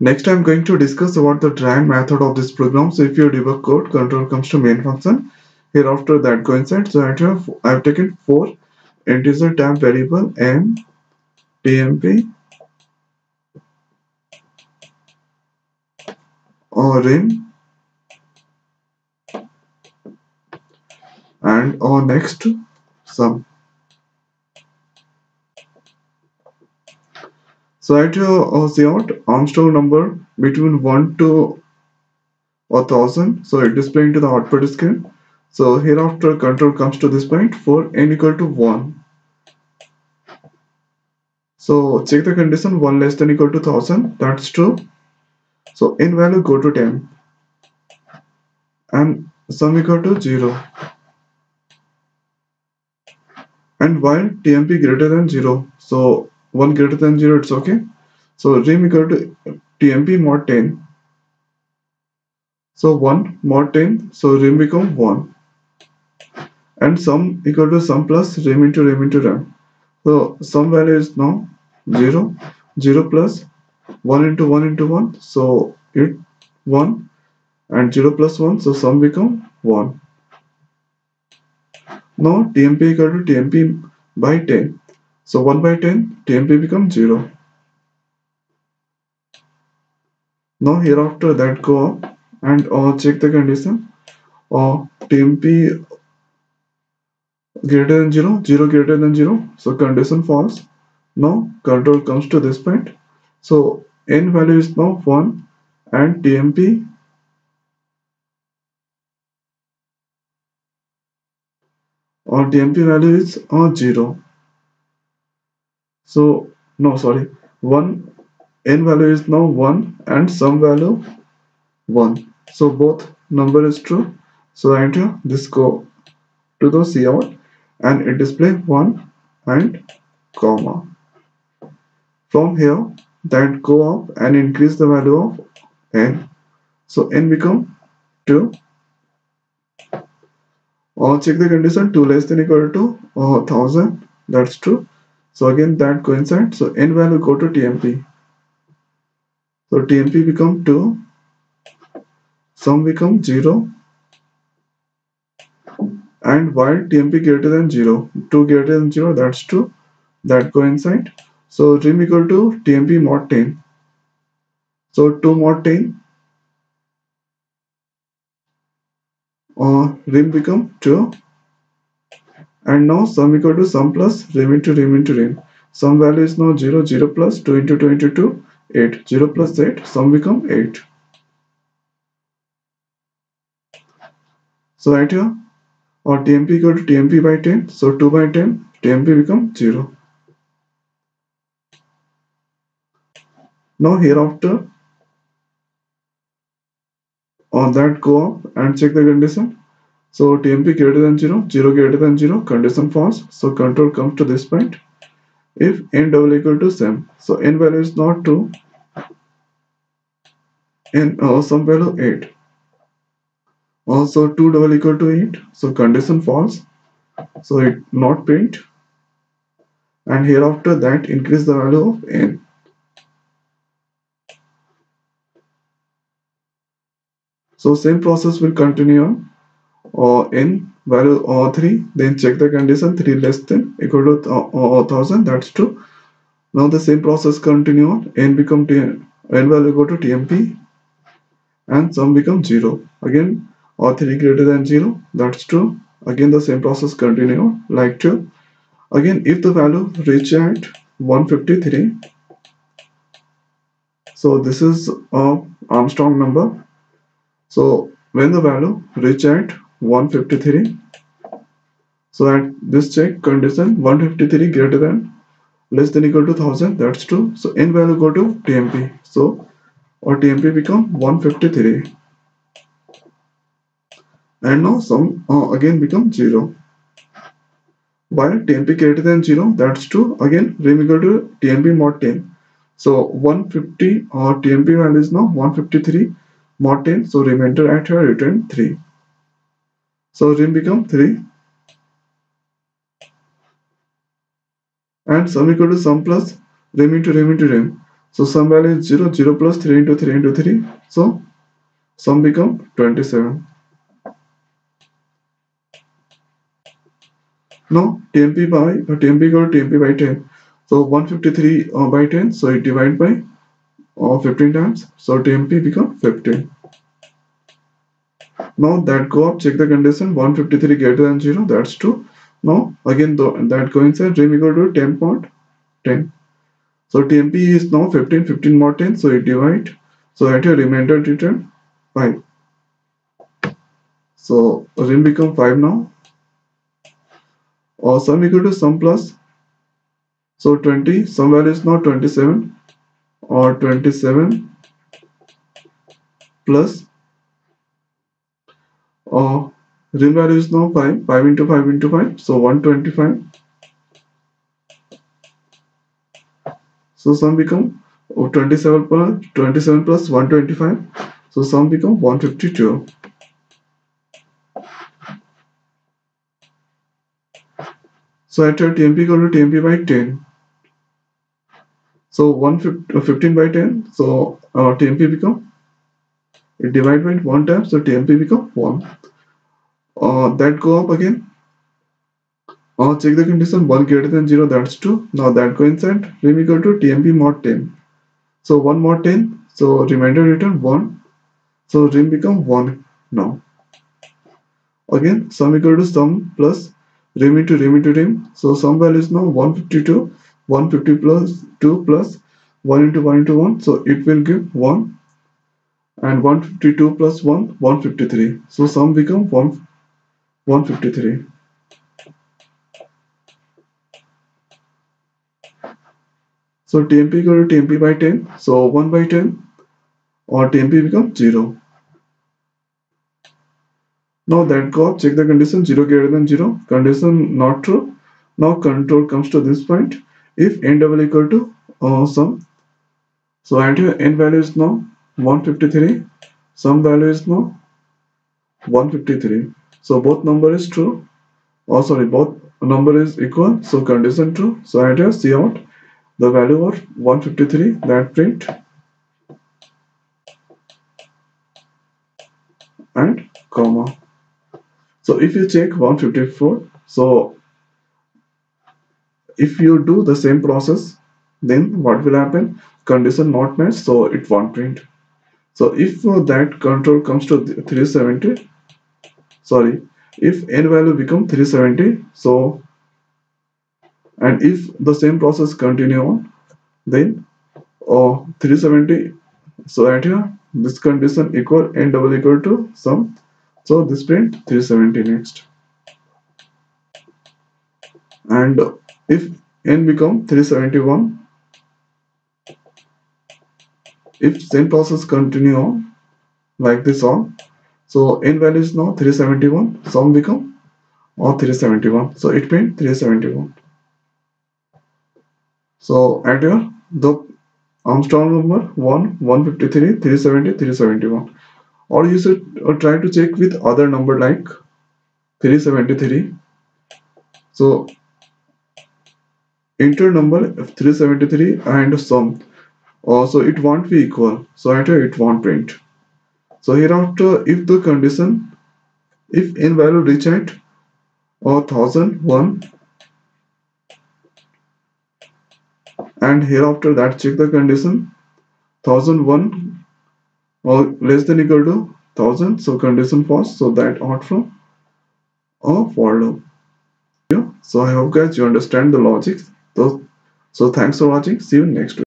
Next, I'm going to discuss about the try method of this program. So if you debug code, control comes to main function. Here after that coincides. So I have I've taken four integer temp variable m tmp or rim and or next sum. So I to cout Armstrong number between 1 to a thousand. So it display into the output screen. So hereafter control comes to this point for n equal to 1. So check the condition 1 less than equal to 1000. That's true. So n value go to 10 and sum equal to 0 and while tmp greater than 0 so 1 greater than 0 it's okay. So rim equal to tmp mod 10 so 1 mod 10 so rim become 1 and sum equal to sum plus rim into rim into rim so sum value is now 0 0 plus 1 into 1 into 1 so it 1 and 0 plus 1 so sum become 1 now tmp equal to tmp by 10 so 1 by 10, TMP becomes 0. Now hereafter that go up and uh, check the condition. Uh, TMP greater than 0, 0 greater than 0. So condition false. Now control comes to this point. So n value is now 1 and TMP or TMP value is uh, 0 so no sorry. 1 n value is now 1 and sum value 1 so both number is true. So I enter this go to the cout and it display 1 and comma. From here that go up and increase the value of n. So n become 2 or check the condition 2 less than equal to uh, 1000 that's true so again that coincides. So n value go to TMP. So TMP become 2, sum become 0 and while TMP greater than 0, 2 greater than 0 that's true, that coincide. So rim equal to TMP mod 10. So 2 mod 10 or uh, rim become 2 and now sum equal to sum plus rim into rim into rim sum value is now 0 0 plus 2 into 2 into 2 8 0 plus 8 sum become 8 so right here or tmp equal to tmp by 10 so 2 by 10 tmp become 0 now hereafter on that go up and check the condition so TMP greater than 0, 0 greater than 0, condition false. So control comes to this point. If n double equal to same, so n value is not 2, n uh, sum value 8. Also 2 double equal to 8, so condition false. So it not print. And hereafter that increase the value of n. So same process will continue on or n value or 3 then check the condition 3 less than equal to uh, 1000 that's true. Now the same process continue on n become t n value go to tmp and sum become 0 again or 3 greater than 0 that's true. Again the same process continue like to again if the value reach at 153 so this is a Armstrong number. So when the value reach at 153 so at this check condition 153 greater than less than equal to 1000 that's true. So n value go to tmp so or tmp become 153 and now sum uh, again become 0 while tmp greater than 0 that's true. Again rim equal to tmp mod 10 so 150 or tmp value is now 153 mod 10 so remainder at here return 3 so rim become 3 and sum equal to sum plus rem into rem into rem. so sum value is 0 0 plus 3 into 3 into 3 so sum become 27 now tmp by uh, tmp equal to tmp by 10 so 153 uh, by 10 so it divide by uh, 15 times. So tmp become 15 now that go up check the condition 153 greater than 0 that's true. Now again the, that coincides rim equal to 10 point 10 so tmp is now 15 15 more 10 so it divide. So at your remainder return 5 so rim become 5 now. Or sum equal to sum plus so 20 sum value is now 27 or 27 plus or rim value is now 5 5 into 5 into 5 so 125 so sum become oh, 27 plus 27 plus 125 so sum become 152 so at tmp equal to tmp by 10 so 115 uh, by 10 so uh, tmp become it divide by one time so tmp become 1 uh, that go up again. Uh, check the condition 1 greater than 0 that's 2 now that coincide rim equal to tmp mod 10 so 1 mod 10 so remainder return 1 so rim become 1 now. Again sum equal to sum plus rim into rim into rim so sum value is now 152 150 plus 2 plus 1 into 1 into 1 so it will give 1 and 152 plus 1 153 so sum become 1 153 so tmp equal to tmp by 10 so 1 by 10 or tmp becomes 0 now that got check the condition 0 greater than 0 condition not true. Now control comes to this point. If n double equal to uh, sum. So here n value is now 153 some value is now 153 so both number is true. Oh sorry both number is equal. So condition true. So I just cout the value of 153 that print. And comma. So if you check 154 so if you do the same process then what will happen? Condition not met so it won't print so if uh, that control comes to 370 sorry if n value become 370 so and if the same process continue on then uh, 370 so at here this condition equal n double equal to sum so this print 370 next. And if n become 371 if same process continue on like this on so n value is now 371 sum become or 371 so it means 371 so at your the Armstrong number 1 153 370 371 or you should uh, try to check with other number like 373 so enter number 373 and sum uh, so it won't be equal so enter it won't print so hereafter if the condition if n value reach at or uh, 1001 and hereafter that check the condition 1001 or less than equal to 1000 so condition false so that out from a for loop yeah so i hope guys you understand the logic so, so thanks for watching. See you next week.